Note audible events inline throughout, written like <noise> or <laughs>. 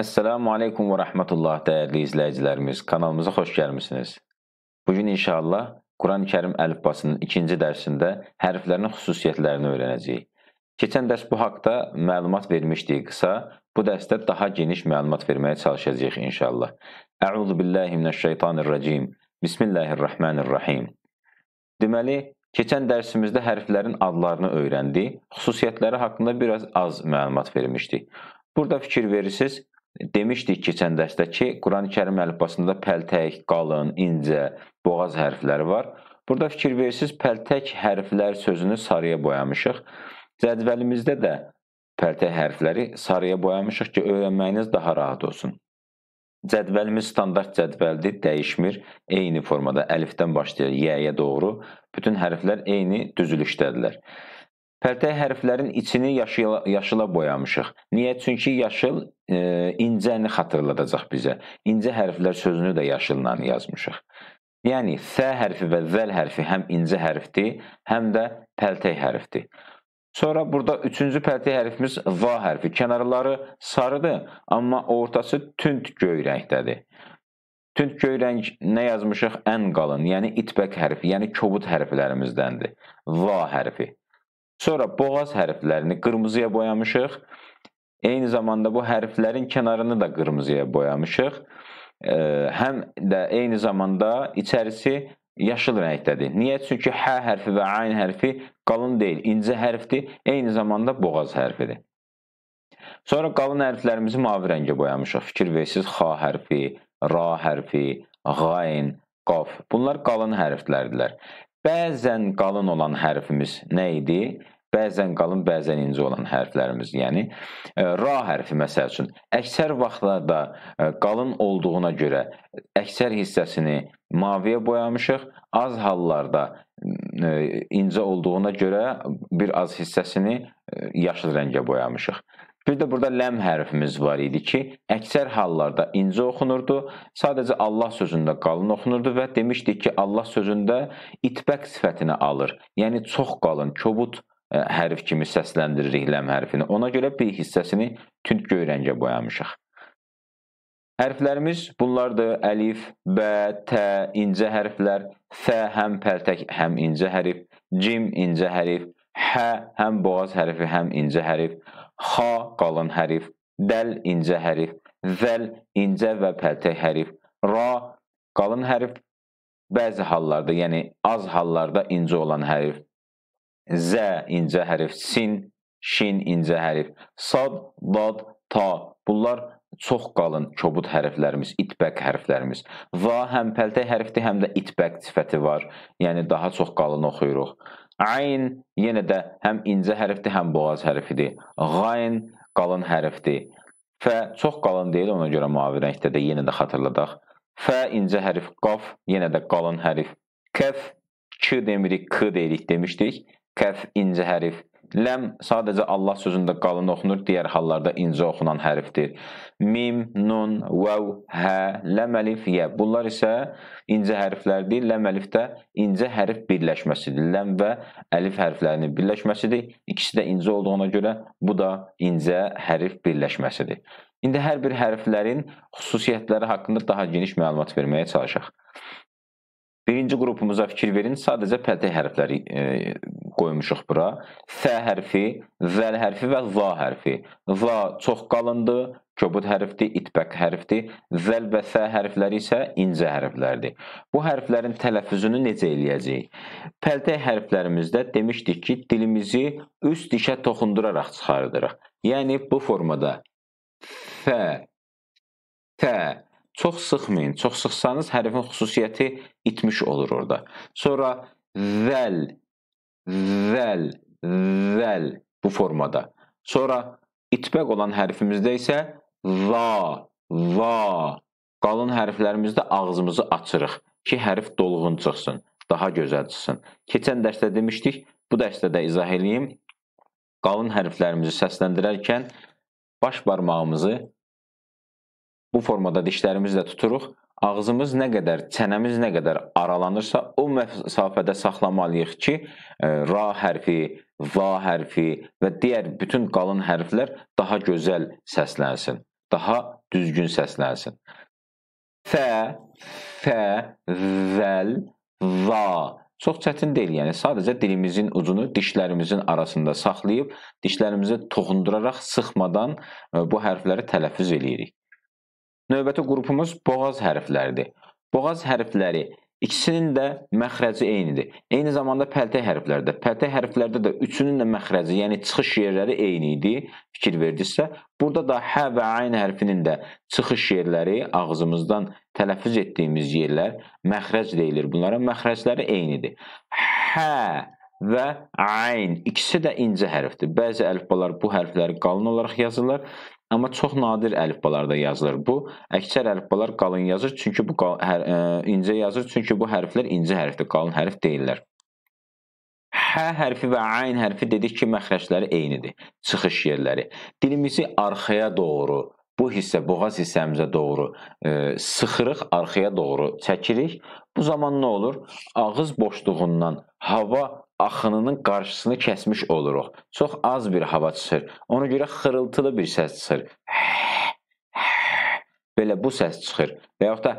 Esselamu Aleyküm və Rəhmətullah dəyərli izləyicilərimiz, kanalımıza xoş gəlmişsiniz. Bugün inşallah Quran-ı Kərim əlifbasının ikinci dərsində hərflərin xüsusiyyətlərini öyrənəcəyik. Keçən dərs bu haqda məlumat vermişdik qısa, bu dərsdə daha geniş məlumat verməyə çalışacağıq inşallah. Əuzu billahi minəşşeytanirracim. Bismillahirrahmanirrahim. Deməli, keçən dərsimizdə hərflərin adlarını öyrəndik, xüsusiyyətləri haqqında biraz az məlumat vermişdik. Burada fikir verirsiniz, Demişdik keçən dərsdə ki, Quran-Kərim əlifbasında pəltək, qalın, incə, boğaz hərfləri var. Burada fikir verirsiniz, pəltək hərflər sözünü sarıya boyamışıq. Cədvəlimizdə də pəltək hərfləri sarıya boyamışıq ki, öyrənməyiniz daha rahat olsun. Cədvəlimiz standart cədvəldir, dəyişmir. Eyni formada əlifdən başlayır Y-yə doğru bütün hərflər eyni düzülüşdədirlər. Pərtək hərflərin içini yaşıla, yaşıla boyamışıq. Niyə? Çünki yaşıl e, incəni xatırladacaq bizə. İncə hərflər sözünü də yaşılla yazmışıq. Yəni S hərfi və zəl hərfi həm incə hərfdir, həm də pəltək hərfdir. Sonra burada üçüncü pəltək hərfimiz va hərfi. Kənarları sarıdır, amma ortası tünd göy rəngdədir. Tünd göy rəng nə yazmışıq? Ən qalın, yəni itbək hərfi, yəni kobud hərflərimizdəndir. Va hərfi. Sonra boğaz hərflərini qırmızıya boyamışıq. Eyni zamanda bu hərflərin kənarını da qırmızıya boyamışıq. Həm də eyni zamanda içərisi yaşıl rəngdədir. Niyə? Çünki hə hərfi və ayn hərfi qalın deyil, incə hərfdir, eyni zamanda boğaz hərfidir. Sonra qalın hərflərimizi mavi rəngə boyamışıq. Fikir versiniz, xa hərfi, ra hərfi, qayn, qaf. Bunlar qalın hərflərdirlər. Bəzən qalın olan hərfimiz nə idi? Bəzən qalın, bəzən incə olan hərflərimiz, yəni e, ra hərfi məsəl üçün əksər vaxtlarda e, qalın olduğuna görə əksər hissəsini maviyə boyamışıq, az hallarda e, incə olduğuna görə bir az hissəsini yaşıl rəngə boyamışıq. Bir də burada ləm hərfimiz var idi ki, əksər hallarda incə oxunurdu, sadəcə Allah sözündə qalın oxunurdu və demişdik ki, Allah sözündə itbəq sifətini alır. Yəni çox qalın, kobud e, hərf kimi səsləndiririk ləm hərfini. Ona görə bir hissəsini tünd göy rəngə boyamışıq. Hərflərimiz bunlardır: əlif, bə, tə, incə hərflər, fə həm pəltək, həm incə hərf, cim incə hərf, hə həm boğaz hərfi, həm incə hərf, xa qalın hərf, dəl incə hərf, zəl incə və pəltək hərf, ra qalın hərf, bəzi hallarda, yəni az hallarda incə olan hərf, zə incə hərf, sin, şin incə hərf, sad, dad, ta. Bunlar çox qalın kobud hərflərimiz, itbəq hərflərimiz. Va həm pəltək hərfdir, həm də itbəq sifəti var. Yəni daha çox qalın oxuyuruq. Ayn yenə də həm incə hərfdir, həm boğaz hərfidir. Qayn qalın hərfdir. Fə çox qalın deyil, ona görə mavi rəngdə də yenə də xatırladaq. Fə incə hərf, qaf yenə də qalın hərf. Kəf k demirik, k deyirik demişdik. Kəf incə hərf. Ləm sadəcə Allah sözündə qalın oxunur, digər hallarda incə oxunan hərfdir. Mim, nun, vəv, hə, ləm, əlif, yə. Bunlar isə incə hərflərdir. Ləm, əlifdə incə hərf birləşməsidir. Ləm və əlif hərflərinin birləşməsidir. İkisi də incə olduğuna görə bu da incə hərf birləşməsidir. İndi hər bir hərflərin xüsusiyyətləri haqqında daha geniş məlumat verməyə çalışaq. Birinci qrupumuza fikir verin, sadəcə pəltək hərfləri e, qoymuşuq bura. Sə hərfi, zəl hərfi və za hərfi. Za çox qalındır, kobud hərfdir, itbəq hərfdir. Zəl və sə hərfləri isə incə hərflərdir. Bu hərflərin tələffüzünü necə eləyəcəyik? Pəltək hərflərimizdə demişdik ki, dilimizi üst dişə toxunduraraq çıxardırıq. Yəni bu formada fə, tə, Çox sıxmayın. Çox sıxsanız hərfin xüsusiyyəti itmiş olur orada. Sonra zəl, zəl, zəl bu formada. Sonra itbəq olan hərfimizdə isə za, va. Qalın hərflərimizdə ağzımızı açırıq ki, hərf dolğun çıxsın, daha gözəl çıxsın. Keçən dərsdə demişdik, bu dərsdə də izah eləyim. Qalın hərflərimizi səsləndirərkən baş barmağımızı bu formada dişlərimizlə tuturuq. Ağzımız nə qədər, çənəmiz nə qədər aralanırsa, o məsafədə saxlamalıyıq ki, e, ra hərfi, va hərfi və digər bütün qalın hərflər daha gözəl səslənsin, daha düzgün səslənsin. Fə, fə, vəl, va. Çox çətin deyil, yəni sadəcə dilimizin ucunu dişlərimizin arasında saxlayıb, dişlərimizi toxunduraraq sıxmadan e, bu hərfləri tələffüz eləyirik. Növbəti qrupumuz boğaz hərfləridir. Boğaz hərfləri İkisinin də məxrəci eynidir. Eyni zamanda pəltək hərflərdə, pəltək hərflərdə də üçünün də məxrəci, yəni çıxış yerləri eyni idi. Fikir verdinizsə, burada da hə və ayn hərfinin də çıxış yerləri ağzımızdan tələffüz etdiyimiz yerlər məxrəc deyilir. Bunların məxrəcləri eynidir. Hə və ayn ikisi də incə hərfdir. Bəzi əlifbalar bu hərfləri qalın olaraq yazırlar, Amma çox nadir əlifbalarda yazılır bu. Əksər əlifbalar qalın yazır, çünki bu hər, ə, e, incə yazır, çünki bu hərflər incə hərfdir, qalın hərf deyillər. Hə hərfi və ayn hərfi dedik ki, məxrəcləri eynidir, çıxış yerləri. Dilimizi arxaya doğru, bu hissə, boğaz hissəmizə doğru e, sıxırıq, arxaya doğru çəkirik. Bu zaman nə olur? Ağız boşluğundan hava axınının qarşısını kəsmiş oluruq. Çox az bir hava çıxır. Ona görə xırıltılı bir səs çıxır. Belə bu səs çıxır. Və yaxud da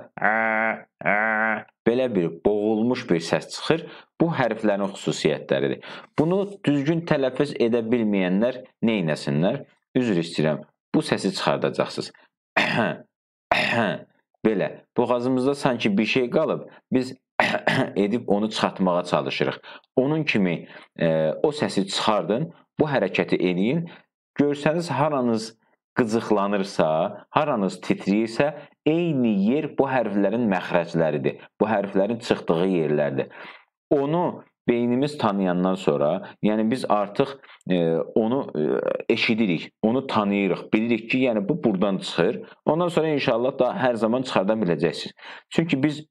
belə bir boğulmuş bir səs çıxır. Bu hərflərin xüsusiyyətləridir. Bunu düzgün tələffüz edə bilməyənlər nə etsinlər? Üzr istəyirəm. Bu səsi çıxardacaqsınız. <coughs> belə boğazımızda sanki bir şey qalıb. Biz <coughs> edib onu çıxartmağa çalışırıq. Onun kimi e, o səsi çıxardın, bu hərəkəti eləyin. Görsəniz haranız qıcıqlanırsa, haranız titrəyirsə, eyni yer bu hərflərin məxrəcləridir. Bu hərflərin çıxdığı yerlərdir. Onu beynimiz tanıyandan sonra, yəni biz artıq e, onu e, eşidirik, onu tanıyırıq, bilirik ki, yəni bu burdan çıxır. Ondan sonra inşallah da hər zaman çıxarda biləcəksiniz. Çünki biz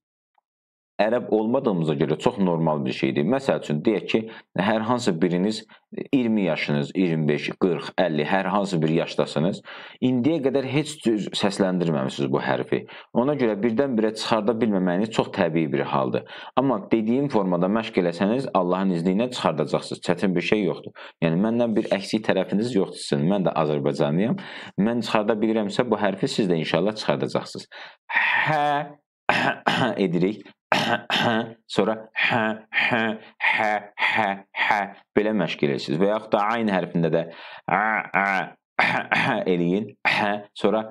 ərəb olmadığımıza görə çox normal bir şeydir. Məsəl üçün deyək ki, hər hansı biriniz 20 yaşınız, 25, 40, 50, hər hansı bir yaşdasınız. İndiyə qədər heç cür səsləndirməmisiniz bu hərfi. Ona görə birdən-birə çıxarda bilməməyiniz çox təbii bir haldır. Amma dediyim formada məşq eləsəniz, Allahın izni ilə çıxardacaqsınız. Çətin bir şey yoxdur. Yəni məndən bir əksik tərəfiniz yoxdur sizin. Mən də Azərbaycanlıyam. Mən çıxarda bilirəmsə bu hərfi siz də inşallah çıxardacaqsınız. Hə <coughs> edirik. Sonra hə, hə, hə, hə, hə belə məşq edirsiniz. Və yaxud da ayn hərfində də ə, ə, <coughs> eləyin, <coughs> sonra.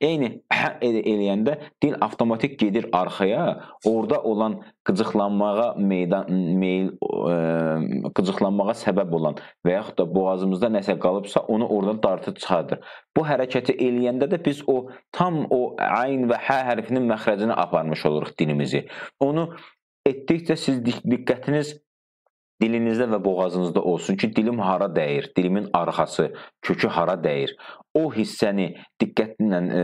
Eyni <coughs> hə eləyəndə dil avtomatik gedir arxaya. Orada olan qıcıqlanmağa meydan meyl ə, qıcıqlanmağa səbəb olan və yaxud da boğazımızda nəsə qalıbsa, onu oradan dartıb çıxardır. Bu hərəkəti eləyəndə də biz o tam o ayn və hə hərfinin məxrəcini aparmış oluruq dilimizi. Onu etdikcə siz diqqətiniz dilinizdə və boğazınızda olsun ki, dilim hara dəyir, dilimin arxası, kökü hara dəyir. O hissəni diqqətlə e,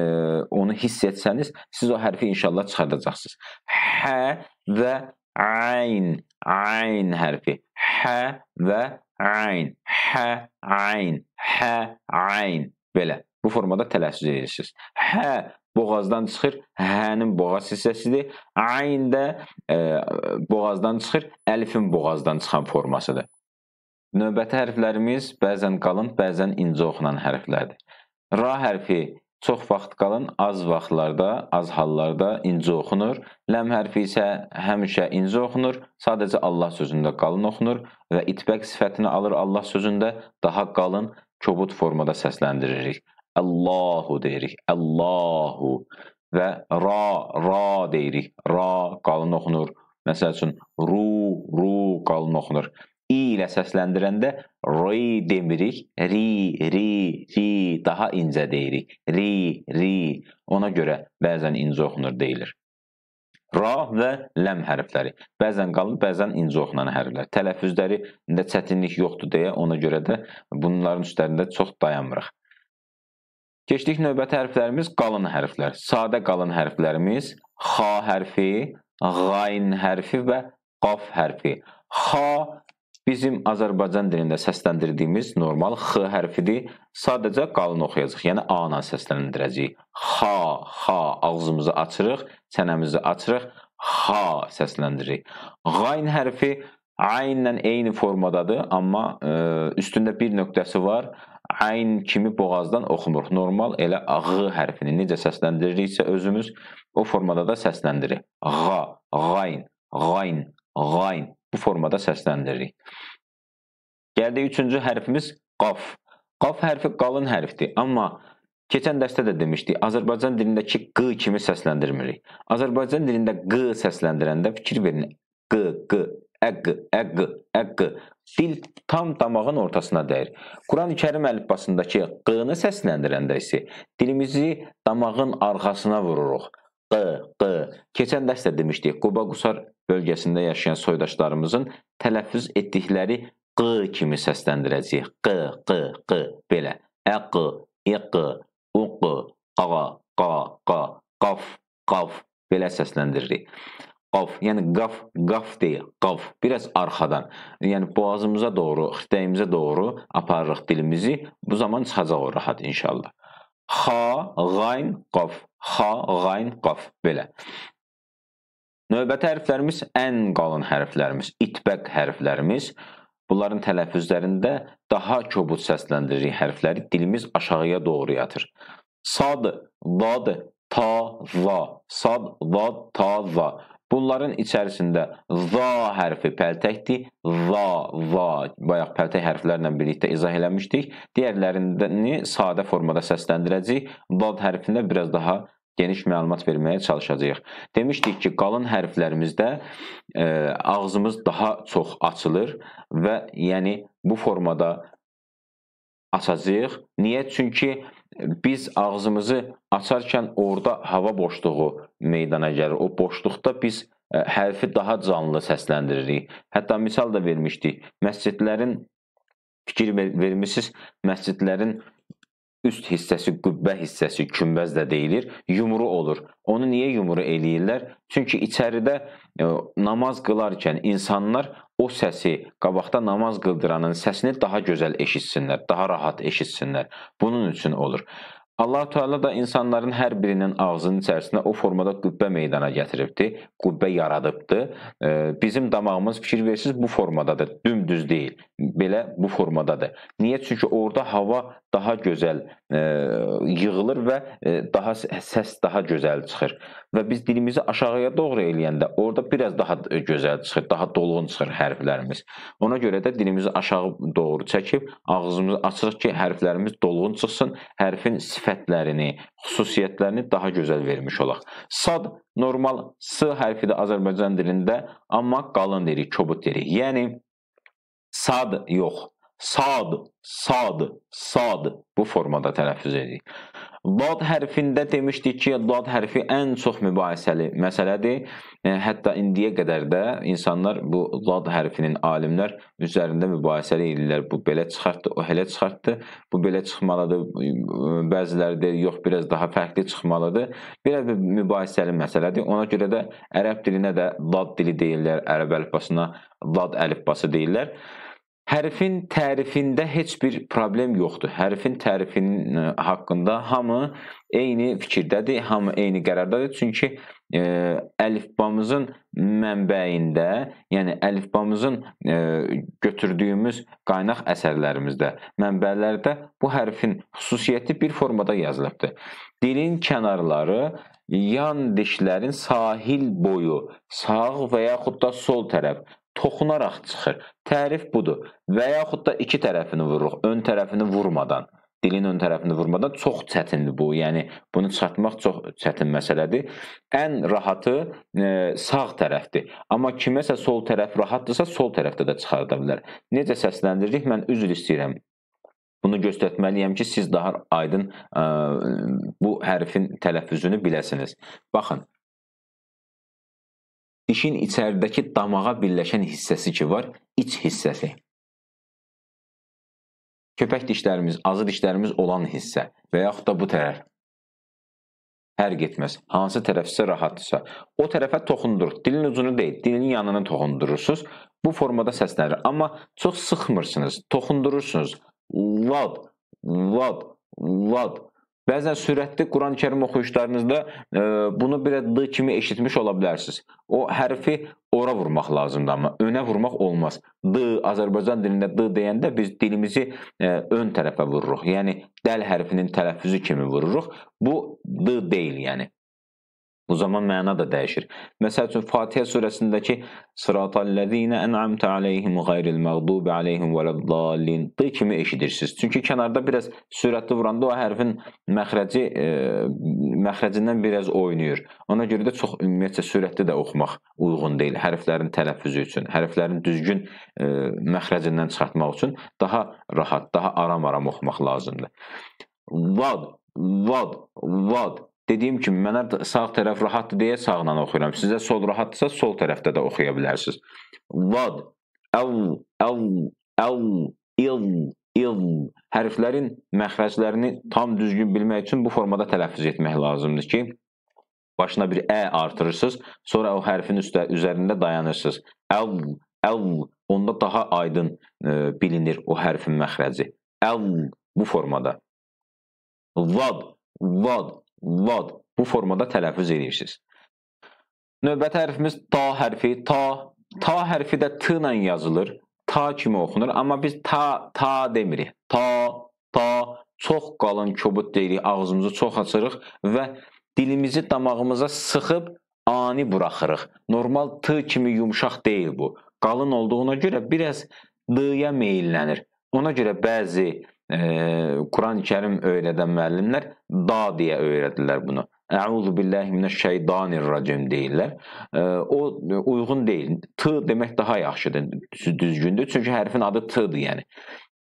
onu hiss etsəniz, siz o hərfi inşallah çıxardacaqsınız. Hə və ayn, ayn hərfi. Hə və ayn, hə, ayn, hə, ayn. Belə. Bu formada tələffüz edirsiniz. Hə boğazdan çıxır, hənin boğaz hissəsidir. Ayn də e, boğazdan çıxır, əlifin boğazdan çıxan formasıdır. Növbəti hərflərimiz bəzən qalın, bəzən incə oxunan hərflərdir. Ra hərfi çox vaxt qalın, az vaxtlarda, az hallarda incə oxunur. Ləm hərfi isə həmişə incə oxunur, sadəcə Allah sözündə qalın oxunur və itbəq sifətini alır Allah sözündə daha qalın, kobud formada səsləndiririk. Allahu deyirik. Allahu və ra, ra deyirik. Ra qalın oxunur. Məsəl üçün ru, ru qalın oxunur. i ilə səsləndirəndə ri demirik. Ri, ri, ri daha incə deyirik. Ri, ri. Ona görə bəzən incə oxunur deyilir. Ra və ləm hərfləri. Bəzən qalın, bəzən incə oxunan hərflər. Tələffüzlərində çətinlik yoxdur deyə ona görə də bunların üstlərində çox dayanmırıq. Keçdik növbəti hərflərimiz qalın hərflər. Sadə qalın hərflərimiz xa hərfi, qayn hərfi və qaf hərfi. Xa bizim Azərbaycan dilində səsləndirdiyimiz normal x hərfidir. Sadəcə qalın oxuyacağıq, yəni a ilə səsləndirəcəyik. Xa, xa ağzımızı açırıq, çənəmizi açırıq, xa səsləndiririk. Qayn hərfi aynlə eyni formadadır, amma ə, e, üstündə bir nöqtəsi var. Ayn kimi boğazdan oxumuruq. Normal elə ğı hərfini necə səsləndiririksə özümüz o formada da səsləndiririk. Ğa, qayn, qayn, qayn bu formada səsləndiririk. Gəldik üçüncü hərfimiz qaf. Qaf hərfi qalın hərfdir, amma keçən dərsdə də demişdik, Azərbaycan dilindəki q kimi səsləndirmirik. Azərbaycan dilində q səsləndirəndə fikir verin. Q, q, əq, əq, əq. Dil tam damağın ortasına dəyir. Quran-Kərim əlifbasındakı q-nı səsləndirəndə isə dilimizi damağın arxasına vururuq. Q, q. Keçən dərsdə demişdik, Quba-Qusar bölgəsində yaşayan soydaşlarımızın tələffüz etdikləri q kimi səsləndirəcəyik. Q, q, q belə. Əq, iq, uq, qa, qa, qa, qaf, qaf belə səsləndiririk. Qaf, yəni qaf, qaf deyil, qaf. Biraz arxadan. Yəni boğazımıza doğru, xirtdəyimizə doğru aparırıq dilimizi. Bu zaman çıxacaq o rahat inşallah. Xa, qayn, qaf. Xa, qayn, qaf belə. Növbəti hərflərimiz ən qalın hərflərimiz, itbəq hərflərimiz. Bunların tələffüzlərində daha kobud səsləndiririk hərfləri, dilimiz aşağıya doğru yatır. Sad, vad, ta, va. Sad, vad, ta, va. Bunların içərisində va hərfi pəltəkdir. Va, va. Bayaq pəltək hərflərlə birlikdə izah eləmişdik. Digərlərini sadə formada səsləndirəcəyik. Vad hərfində biraz daha geniş məlumat verməyə çalışacağıq. Demişdik ki, qalın hərflərimizdə e, ağzımız daha çox açılır və yəni bu formada açacağıq. Niyə? Çünki biz ağzımızı açarkən orada hava boşluğu meydana gəlir. O boşluqda biz e, hərfi daha canlı səsləndiririk. Hətta misal da vermişdik. Məscidlərin fikir vermisiniz, məscidlərin üst hissəsi, qübbə hissəsi günbəz də deyilir, yumru olur. Onu niyə yumru eləyirlər? Çünki içəridə e, namaz qılarkən insanlar o səsi, qabaqda namaz qıldıranın səsini daha gözəl eşitsinlər, daha rahat eşitsinlər. Bunun üçün olur. Allah Teala da insanların hər birinin ağzının içərisində o formada qübbə meydana gətiribdi, qübbə yaradıbdı. Bizim damağımız fikir versiniz bu formadadır, dümdüz deyil. Belə bu formadadır. Niyə? Çünki orada hava daha gözəl yığılır və daha səs daha gözəl çıxır. Və biz dilimizi aşağıya doğru eləyəndə orada biraz daha gözəl çıxır, daha dolğun çıxır hərflərimiz. Ona görə də dilimizi aşağı doğru çəkib ağzımızı açırıq ki, hərflərimiz dolğun çıxsın, hərfin sifətlərini, xüsusiyyətlərini daha gözəl vermiş olaq. Sad normal s hərfi də Azərbaycan dilində, amma qalın deyirik, kobud deyirik. Yəni sad yox, sad, sad, sad bu formada tələffüz edirik. Dad hərfində demişdik ki, dad hərfi ən çox mübahisəli məsələdir. E, hətta indiyə qədər də insanlar bu dad hərfinin alimlər üzərində mübahisəli edirlər. Bu belə çıxartdı, o elə çıxartdı. Bu belə çıxmalıdır. Bəziləri deyir, yox, biraz daha fərqli çıxmalıdır. Biraz bir mübahisəli məsələdir. Ona görə də ərəb dilinə də dad dili deyirlər, ərəb əlifbasına dad əlifbası deyirlər. Hərfin tərifində heç bir problem yoxdur. Hərfin tərifinin e, haqqında hamı eyni fikirdədir, hamı eyni qərardadır. Çünki e, əlifbamızın mənbəyində, yəni əlifbamızın e, götürdüyümüz qaynaq əsərlərimizdə, mənbələrdə bu hərfin xüsusiyyəti bir formada yazılıbdır. Dilin kənarları yan dişlərin sahil boyu, sağ və yaxud da sol tərəf toxunaraq çıxır. Tərif budur. Və yaxud da iki tərəfini vururuq, ön tərəfini vurmadan. Dilin ön tərəfini vurmadan çox çətindir bu. Yəni bunu çıxartmaq çox çətin məsələdir. Ən rahatı e, sağ tərəfdir. Amma kiməsə sol tərəf rahatdırsa, sol tərəfdə də çıxarda bilər. Necə səsləndiririk? Mən üzr istəyirəm. Bunu göstərməliyəm ki, siz daha aydın ə, e, bu hərfin tələffüzünü biləsiniz. Baxın, Dişin içəridəki damağa birləşən hissəsi ki var, iç hissəsi. Köpək dişlərimiz, azı dişlərimiz olan hissə və yaxud da bu tərəf. Fərq etməz. Hansı tərəfsə rahatdırsa, o tərəfə toxunduruq. Dilin ucunu deyil, dilin yanını toxundurursunuz. Bu formada səslənir. Amma çox sıxmırsınız, toxundurursunuz. Lad, lad, lad. Bəzən sürətli Quran-ı Kərim oxuyuşlarınızda e, bunu bir d kimi eşitmiş ola bilərsiniz. O hərfi ora vurmaq lazımdır, amma önə vurmaq olmaz. D Azərbaycan dilində d deyəndə biz dilimizi e, ön tərəfə vururuq. Yəni dəl hərfinin tələffüzü kimi vururuq. Bu d deyil, yəni. Bu zaman məna da dəyişir. Məsəl üçün Fatihə surəsindəki Sıratallezine en'amte aleyhim gayril məğdubi aleyhim vələddallin d kimi eşidirsiniz. Çünki kənarda biraz sürətli vuranda o hərfin məxrəci e, məxrəcindən biraz oynayır. Ona görə də çox ümumiyyətcə sürətli də oxumaq uyğun deyil hərflərin tələffüzü üçün. Hərflərin düzgün e, məxrəcindən çıxartmaq üçün daha rahat, daha aram-aram oxumaq lazımdır. Vad, vad, vad Dediyim kimi mənə sağ tərəf rahatdır deyə sağla oxuyuram. Sizə sol rahatdırsa sol tərəfdə də oxuya bilərsiniz. Vad, əl, əl, əl, il, il hərflərin məxrəclərini tam düzgün bilmək üçün bu formada tələffüz etmək lazımdır ki, başına bir ə artırırsınız, sonra o hərfin üstə üzərində dayanırsınız. Əl, əl onda daha aydın e, bilinir o hərfin məxrəci. Əl bu formada. Vad, vad vad bu formada tələffüz edirsiniz. Növbəti hərfimiz ta hərfi. Ta, ta hərfi də t ilə yazılır. Ta kimi oxunur, amma biz ta, ta demirik. Ta, ta, çox qalın kobud deyirik, ağzımızı çox açırıq və dilimizi damağımıza sıxıb ani buraxırıq. Normal t kimi yumşaq deyil bu. Qalın olduğuna görə biraz d-ya meyllənir. Ona görə bəzi Quran-ı Kərim öyrədən müəllimlər da deyə öyrədirlər bunu. Əuzu billahi mineşşeytanirracim deyirlər. O uyğun deyil. T demək daha yaxşıdır, düzgündür. Çünki hərfin adı T-dir, yəni.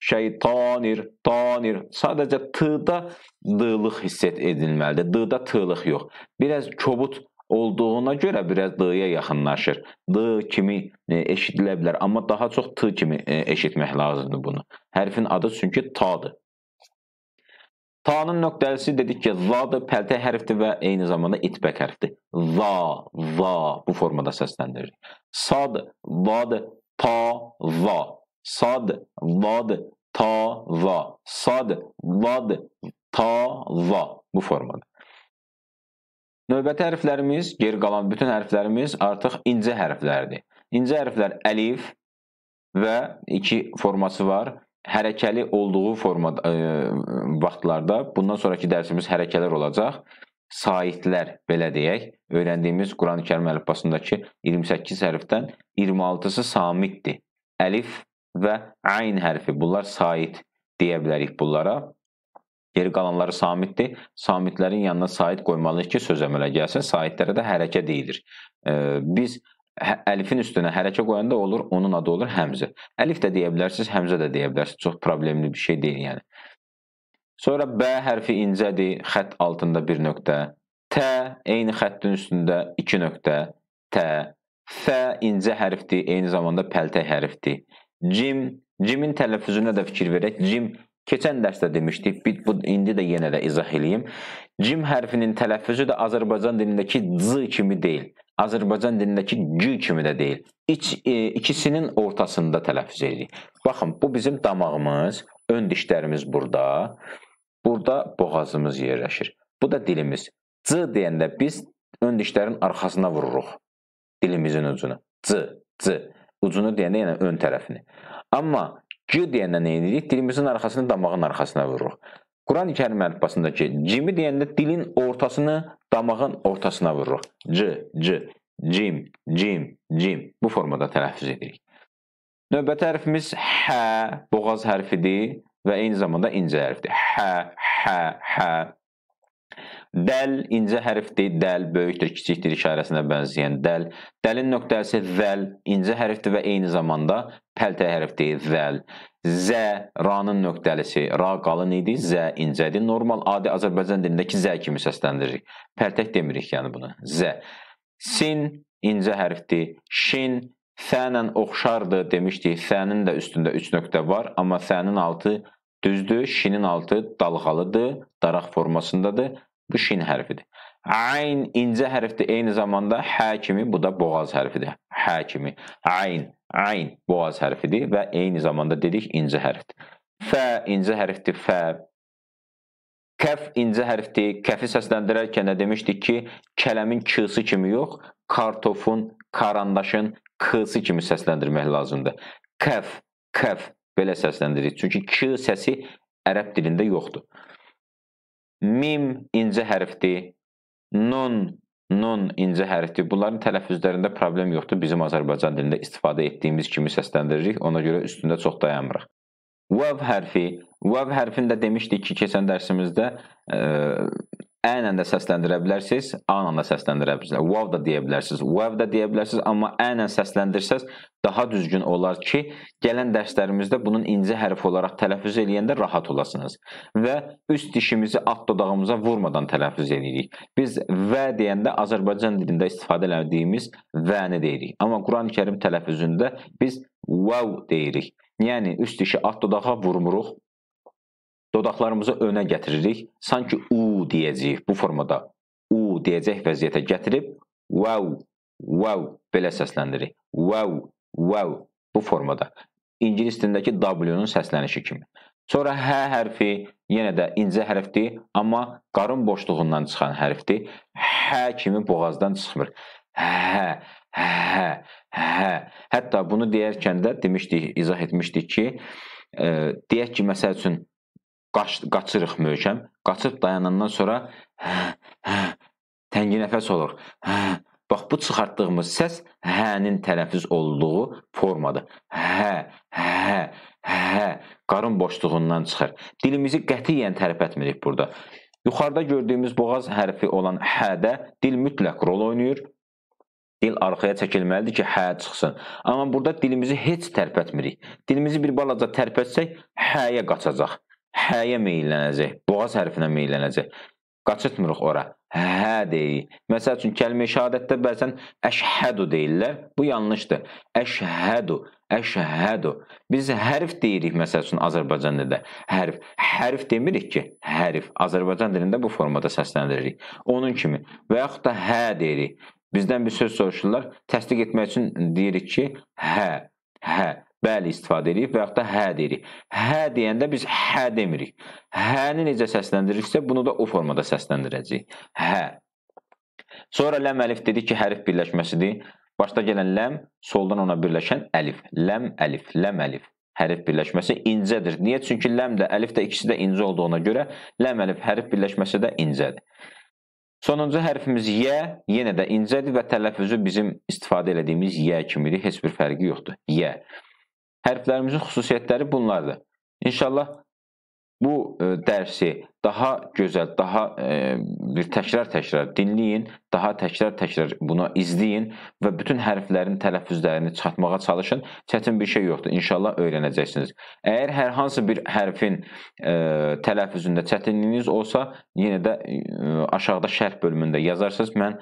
Şeytanir, tanir. Sadəcə T-da d-lıq hiss edilməlidir. D-da t-lıq yox. Biraz kobud olduğuna görə biraz d-ya yaxınlaşır. D kimi e, eşidilə bilər, amma daha çox t kimi e, eşitmək lazımdır bunu. Hərfin adı çünki tadır. Ta'nın nöqtəlisi dedik ki, zadır, pəltə hərfdir və eyni zamanda itbək hərfdir. Za, za bu formada səsləndiririk. Sad, vad, ta, za. Sad, vad, ta, za. Sad, vad, ta, za bu formada. Növbəti hərflərimiz, geri qalan bütün hərflərimiz artıq incə hərflərdir. İncə hərflər əlif və iki forması var. Hərəkəli olduğu forma e, vaxtlarda bundan sonraki dərsimiz hərəkələr olacaq. Saitlər belə deyək, öyrəndiyimiz Quran-Kərim əlifbasındakı 28 hərfdən 26-sı samitdir. Əlif və ayn hərfi bunlar sait deyə bilərik bunlara. Geri qalanları samitdir. Samitlərin yanına sait qoymalıyıq ki, söz əmələ gəlsin. Saitlərə də hərəkə deyilir. Biz hə, əlifin üstünə hərəkə qoyanda olur, onun adı olur həmzə. Əlif də deyə bilərsiniz, həmzə də deyə bilərsiniz. Çox problemli bir şey deyil yəni. Sonra B hərfi incədir, xətt altında bir nöqtə. T eyni xəttin üstündə iki nöqtə. T. F incə hərfdir, eyni zamanda pəltək hərfdir. Cim, cimin tələffüzünə də fikir verək. Cim Keçən dərsdə demişdik, bu indi də yenə də izah eləyim. Cim hərfinin tələffüzü də Azərbaycan dilindəki z kimi deyil. Azərbaycan dilindəki g kimi də deyil. İç e, ikisinin ortasında tələffüz edirik. Baxın, bu bizim damağımız, ön dişlərimiz burada. Burada boğazımız yerləşir. Bu da dilimiz. C deyəndə biz ön dişlərin arxasına vururuq dilimizin ucunu. C, C. Ucunu deyəndə yəni ön tərəfini. Amma C deyəndə nə edirik? Dilimizin arxasını damağın arxasına vururuq. Quran-ı Kərim əlifbasındakı cimi deyəndə dilin ortasını damağın ortasına vururuq. C, C, cim, cim, cim. Bu formada tələffüz edirik. Növbəti hərfimiz hə, boğaz hərfidir və eyni zamanda incə hərfdir. Hə, hə, hə. Dəl incə hərfdir, dəl böyükdür, kiçikdir işarəsinə bənzəyən dəl. Dəlin nöqtəsi zəl, incə hərfdir və eyni zamanda pəltə hərfdir, zəl. Zə, ranın nöqtəlisi, ra qalın idi, zə incədir. Normal adi Azərbaycan dilindəki zə kimi səsləndiririk. Pəltək demirik yəni bunu. Zə. Sin incə hərfdir. Şin fənlə oxşardır demişdik. Fənin də üstündə 3 nöqtə var, amma fənin altı düzdür, şinin altı dalğalıdır, daraq formasındadır. Bu şin hərfidir. Ayn incə hərfdir, eyni zamanda hə kimi, bu da boğaz hərfidir. Hə kimi. Ayn, ayn boğaz hərfidir və eyni zamanda dedik incə hərfdir. Fə incə hərfdir, fə. Kəf incə hərfdir. Kəfi səsləndirərkən də demişdik ki, kələmin k-sı kimi yox, kartofun, karandaşın k-sı kimi səsləndirmək lazımdır. Kəf, kəf belə səsləndiririk. Çünki k səsi ərəb dilində yoxdur. Mim incə hərfdir. Nun, nun incə hərfdir. Bunların tələffüzlərində problem yoxdur. Bizim Azərbaycan dilində istifadə etdiyimiz kimi səsləndiririk. Ona görə üstündə çox dayanmırıq. Vav hərfi, vav hərfini də demişdik ki, keçən dərsimizdə ə, ənlə də səsləndirə bilərsiniz, anla da səsləndirə bilərsiniz. Vav da deyə bilərsiniz, vav da deyə bilərsiniz, amma ənlə səsləndirsəz daha düzgün olar ki, gələn dərslərimizdə bunun incə hərf olaraq tələffüz eləyəndə rahat olasınız və üst dişimizi alt dodağımıza vurmadan tələffüz edirik. Biz və deyəndə Azərbaycan dilində istifadə etdiyimiz və-ni deyirik. Amma Quran-Kərim tələffüzündə biz vav deyirik. Yəni üst dişi alt dodağa vurmuruq, dodaqlarımızı önə gətiririk. Sanki u deyəcəyik bu formada. U deyəcək vəziyyətə gətirib wow, wow belə səsləndirik. Wow, wow bu formada. İngilis dilindəki W-nun səslənişi kimi. Sonra hə hərfi yenə də incə hərfdir, amma qarın boşluğundan çıxan hərfdir. Hə kimi boğazdan çıxmır. Hə, hə, hə. Hətta bunu deyərkən də demişdik, izah etmişdik ki, e, deyək ki, məsəl üçün qaç, qaçırıq möhkəm, qaçıb dayanandan sonra hə, hə, təngi nəfəs olur. Hə, bax bu çıxartdığımız səs hənin tələffüz olduğu formadır. Hə, hə, hə, qarın boşluğundan çıxır. Dilimizi qətiyyən tərpətmirik burada. Yuxarıda gördüyümüz boğaz hərfi olan hədə dil mütləq rol oynayır. Dil arxaya çəkilməlidir ki, hə çıxsın. Amma burada dilimizi heç tərpətmirik. Dilimizi bir balaca tərpətsək, həyə qaçacaq. Həyə meyllənəcək. Boğaz hərfinə meyllənəcək. Qaçırtmırıq ora. Hə deyirik. Məsəl üçün kəlmə-i şəhadətdə bəzən əşhədu deyirlər. Bu yanlışdır. Əşhədu, əşhədu. Biz hərf deyirik məsəl üçün Azərbaycan dilində. Hərf. Hərf demirik ki, hərf. Azərbaycan dilində bu formada səsləndiririk. Onun kimi və yaxud da hə deyirik. Bizdən bir söz soruşurlar. Təsdiq etmək üçün deyirik ki, hə, hə, bəli istifadə edirik və yaxud da hə deyirik. Hə deyəndə biz hə demirik. Həni necə səsləndiririksə, bunu da o formada səsləndirəcəyik. Hə. Sonra ləm əlif dedik ki, hərf birləşməsidir. Başda gələn ləm, soldan ona birləşən əlif. Ləm əlif, ləm əlif. Hərf birləşməsi incədir. Niyə? Çünki ləm də, əlif də ikisi də incə olduğuna görə ləm əlif hərf birləşməsi də incədir. Sonuncu hərfimiz yə, yenə də incədir və tələffüzü bizim istifadə etdiyimiz yə kimidir, heç bir fərqi yoxdur. Yə. Hərflərimizin xüsusiyyətləri bunlardır. İnşallah bu e, dərsi daha gözəl, daha e, bir təkrar-təkrar dinləyin, daha təkrar-təkrar bunu izləyin və bütün hərflərin tələffüzlərini çatmağa çalışın. Çətin bir şey yoxdur. İnşallah öyrənəcəksiniz. Əgər hər hansı bir hərfin e, tələffüzündə çətinliyiniz olsa, yenə də aşağıda şərh bölümündə yazarsınız. Mən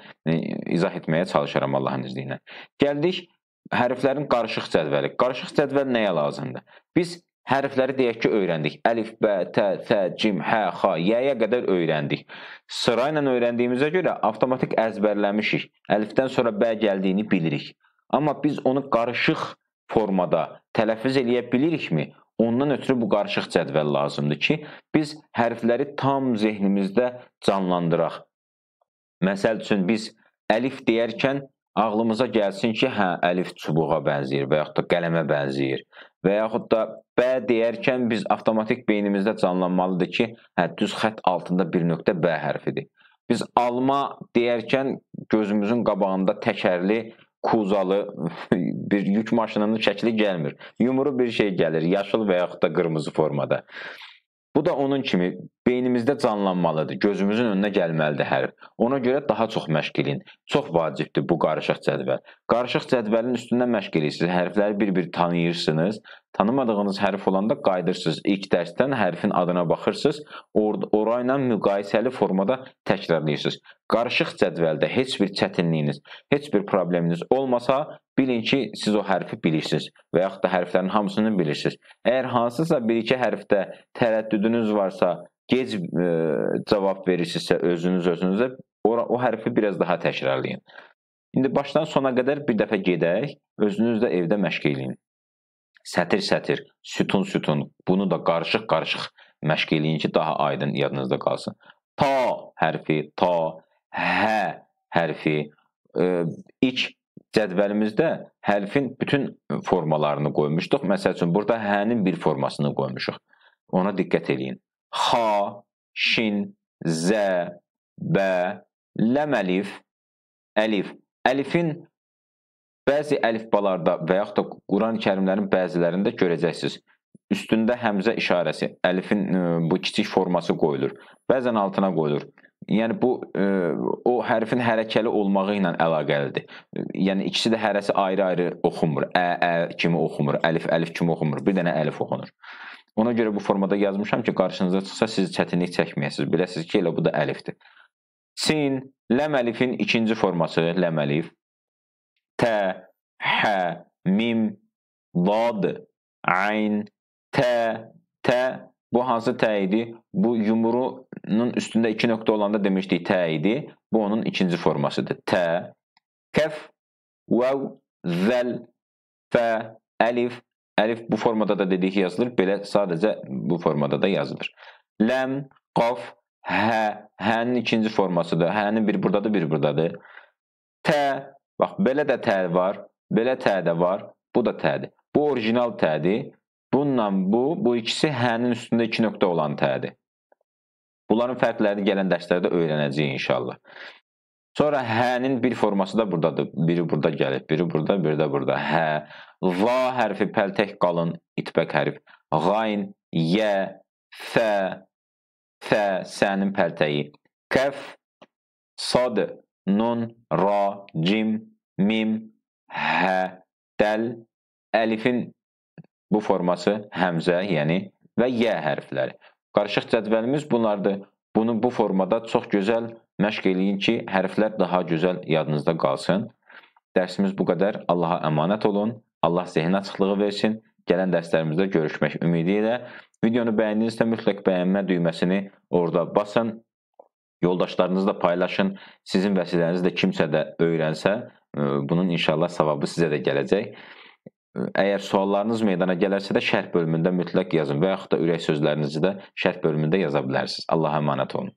izah etməyə çalışaram Allahın izni ilə. Gəldik hərflərin qarışıq cədvəli. Qarışıq cədvəl nəyə lazımdır? Biz Hərfləri deyək ki, öyrəndik. Əlif, bə, tə, sə, cim, hə, xa, yəyə qədər öyrəndik. Sıra ilə öyrəndiyimizə görə avtomatik əzbərləmişik. Əlifdən sonra bə gəldiyini bilirik. Amma biz onu qarışıq formada tələffüz eləyə bilirikmi? Ondan ötürü bu qarışıq cədvəl lazımdır ki, biz hərfləri tam zehnimizdə canlandıraq. Məsəl üçün biz əlif deyərkən ağlımıza gəlsin ki, hə, əlif çubuğa bənzəyir və yaxud da qələmə bənzəyir və yaxud da B deyərkən biz avtomatik beynimizdə canlanmalıdır ki, hə, düz xətt altında bir nöqtə B hərfidir. Biz alma deyərkən gözümüzün qabağında təkərli, kuzalı <laughs> bir yük maşınının şəkli gəlmir. Yumru bir şey gəlir, yaşıl və yaxud da qırmızı formada. Bu da onun kimi beynimizdə canlanmalıdır, gözümüzün önünə gəlməlidir hərf. Ona görə daha çox məşq eləyin. Çox vacibdir bu qarışıq cədvəl. Qarışıq cədvəlin üstündə məşq eləyirsiniz, hərfləri bir-bir tanıyırsınız. Tanımadığınız hərf olanda qayıdırsınız. İlk dərsdən hərfin adına baxırsınız, or orayla müqayisəli formada təkrarlayırsınız. Qarışıq cədvəldə heç bir çətinliyiniz, heç bir probleminiz olmasa, bilin ki, siz o hərfi bilirsiniz və yaxud da hərflərin hamısını bilirsiniz. Əgər hansısa bir-iki hərfdə tərəddüdünüz varsa, gec e, cavab verirsinizsə özünüz özünüzə, o, o hərfi biraz daha təkrarlayın. İndi başdan sona qədər bir dəfə gedək, özünüz də evdə məşq eləyin sətir-sətir, sütun-sütun bunu da qarışıq-qarışıq məşq eləyin ki, daha aydın yadınızda qalsın. Ta hərfi, ta, hə hərfi e, ilk cədvəlimizdə hərfin bütün formalarını qoymuşduq. Məsəl üçün burada hənin bir formasını qoymuşuq. Ona diqqət eləyin. Xa, şin, zə, bə, ləm əlif, əlif. Əlifin bəzi əlifbalarda və yaxud da Quran-Kərimlərin bəzilərində görəcəksiniz. Üstündə həmzə işarəsi, əlifin e, bu kiçik forması qoyulur. Bəzən altına qoyulur. Yəni bu ə, e, o hərfin hərəkəli olmağı ilə əlaqəlidir. Yəni ikisi də hərəsi ayrı-ayrı oxunmur. Ə, ə kimi oxunmur, əlif əlif kimi oxunmur. Bir dənə əlif oxunur. Ona görə bu formada yazmışam ki, qarşınıza çıxsa siz çətinlik çəkməyəsiniz. Biləsiniz ki, elə bu da əlifdir. Sin, ləm əlifin ikinci forması ləm əlif. Tə, hə, mim, dad, ayn, tə, tə Bu hansı tə idi? Bu yumruğunun üstündə iki nöqtə olanda demişdik tə idi. Bu onun ikinci formasıdır. Tə, kəf, vəv, zəl, fə, əlif. Əlif bu formada da dedik yazılır. Belə sadəcə bu formada da yazılır. Ləm, qaf, hə, hənin ikinci formasıdır. Hənin bir buradadır, bir buradadır. Tə, bax belə də tə var, belə tə də var. Bu da tədir. Bu orijinal tədir. Bununla bu, bu ikisi hənin üstündə iki nöqtə olan tədir. Bunların fərqlərini gələn dərslərdə öyrənəcəyik inşallah. Sonra hənin bir forması da buradadır. Biri burada gəlir, biri burada, biri də burada. Hə, va hərfi pəltək qalın itbək hərf. Qayn, yə, fə, fə, sənin pəltəyi. Kəf, sad, nun, ra, cim, mim, hə, dəl, əlifin Bu forması həmzə, yəni və yə hərfləri. Qarışıq cədvəlimiz bunlardır. Bunu bu formada çox gözəl məşq eləyin ki, hərflər daha gözəl yadınızda qalsın. Dərsimiz bu qədər. Allaha əmanət olun. Allah zehin açıqlığı versin. Gələn dərslərimizdə görüşmək ümidi ilə. Videonu bəyəndinizsə mütləq bəyənmə düyməsini orada basın. Yoldaşlarınızla paylaşın. Sizin vəsilərinizlə kimsə də öyrənsə, bunun inşallah savabı sizə də gələcək. Əgər suallarınız meydana gələrsə də şərh bölümündə mütləq yazın və yaxud da ürək sözlərinizi də şərh bölümündə yaza bilərsiniz. Allaha əmanət olun.